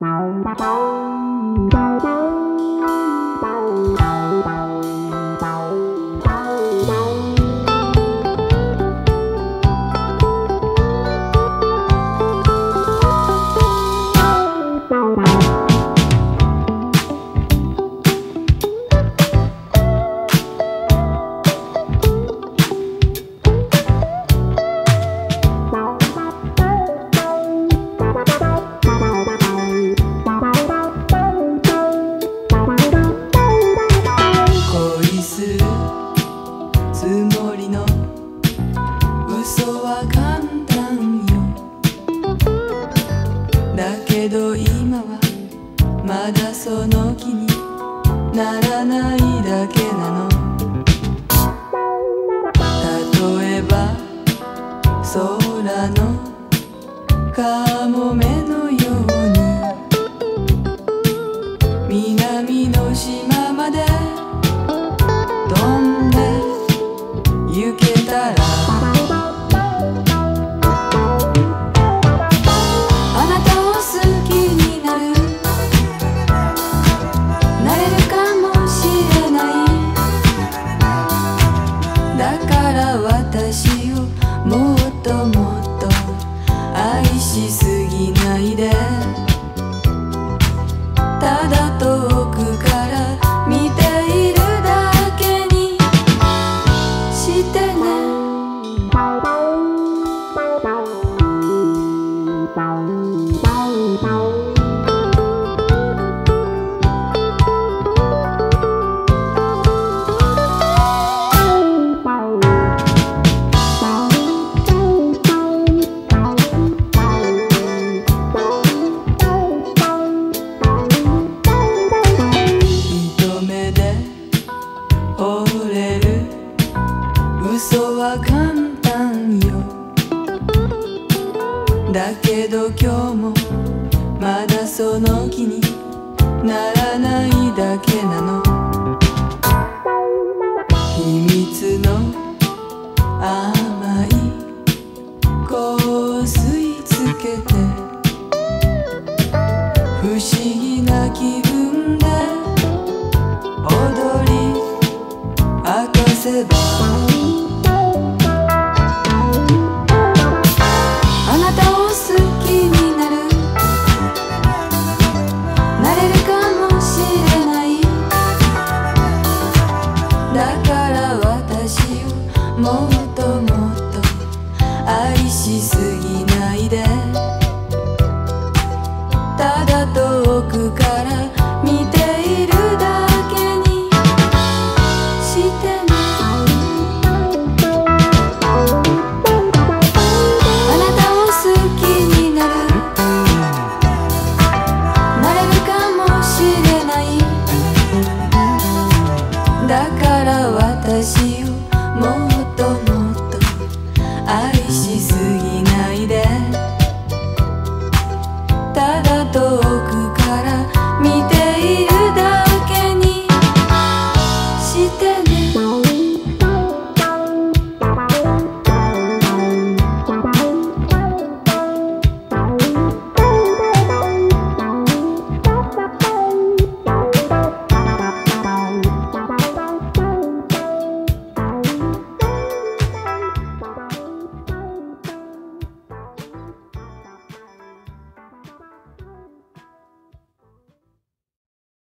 Bye. の。嘘は簡単よ。だけど今はまだその気にならないだけなの。例えば空のカたら。あなたを好きになる。なれるかもしれない。だから私をもっともっと愛しすぎないで。ただ遠だけど今日もまだその気にならないだけなの。秘密の甘い香水つけて。不思議な気分で踊り明かせば愛しすぎ